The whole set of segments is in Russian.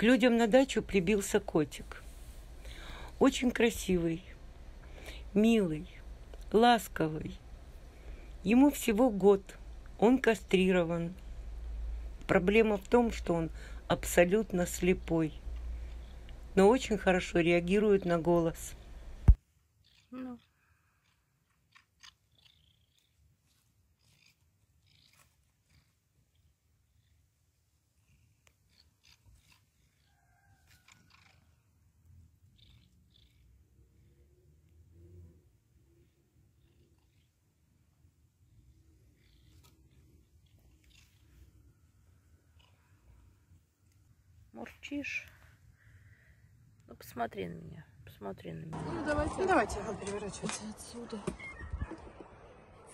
К людям на дачу прибился котик. Очень красивый, милый, ласковый. Ему всего год, он кастрирован. Проблема в том, что он абсолютно слепой, но очень хорошо реагирует на голос. Ну. Мурчишь. Ну, посмотри на меня. Посмотри на меня. Ну, давайте. Ну, давайте, Ага, переворачивайте. Отсюда.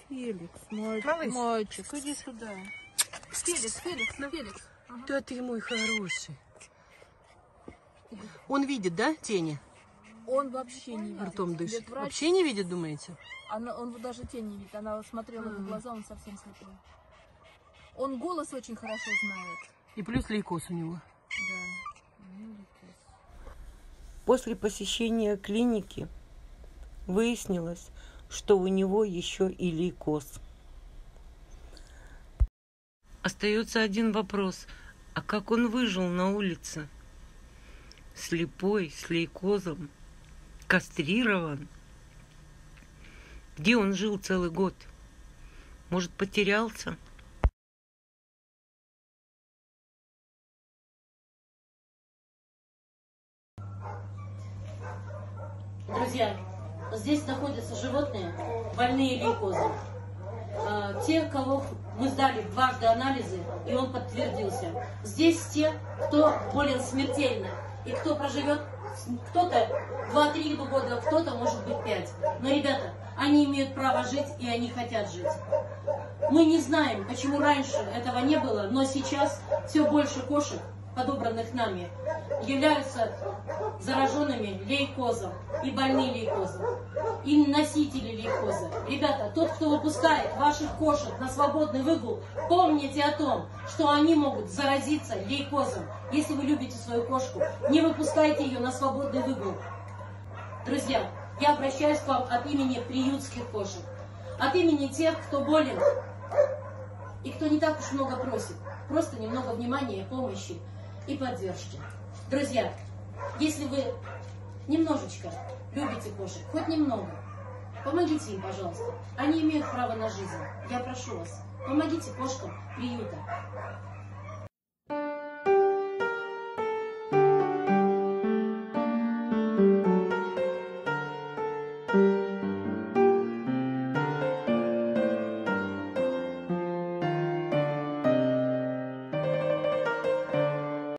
Феликс, мальчик, Малыш. мальчик, иди сюда. Феликс, Феликс, Феликс. Да ты мой хороший. Он видит, да, тени? Он вообще не видит. Ртом дышит. Врач, Вообще не видит, думаете? она, он даже тень не видит. Она смотрела в Мгм. глаза, он совсем слепой. Он голос очень хорошо знает. И плюс лейкоз у него. Да. Ну, лейкоз. После посещения клиники выяснилось, что у него еще и лейкоз. Остается один вопрос. А как он выжил на улице? Слепой, с лейкозом, кастрирован. Где он жил целый год? Может, потерялся? Друзья, здесь находятся животные, больные лейкозом. А, Те, кого мы сдали дважды анализы, и он подтвердился. Здесь те, кто болен смертельно, и кто проживет кто-то 2-3 года, кто-то может быть 5. Но, ребята, они имеют право жить, и они хотят жить. Мы не знаем, почему раньше этого не было, но сейчас все больше кошек, подобранных нами, являются зараженными лейкозом и больные лейкозом, и носители лейкоза. Ребята, тот, кто выпускает ваших кошек на свободный выгул, помните о том, что они могут заразиться лейкозом. Если вы любите свою кошку, не выпускайте ее на свободный выгул. Друзья, я обращаюсь к вам от имени приютских кошек, от имени тех, кто болен и кто не так уж много просит. Просто немного внимания, помощи и поддержки. Друзья, если вы немножечко любите кошек, хоть немного, помогите им, пожалуйста. Они имеют право на жизнь. Я прошу вас, помогите кошкам приюта.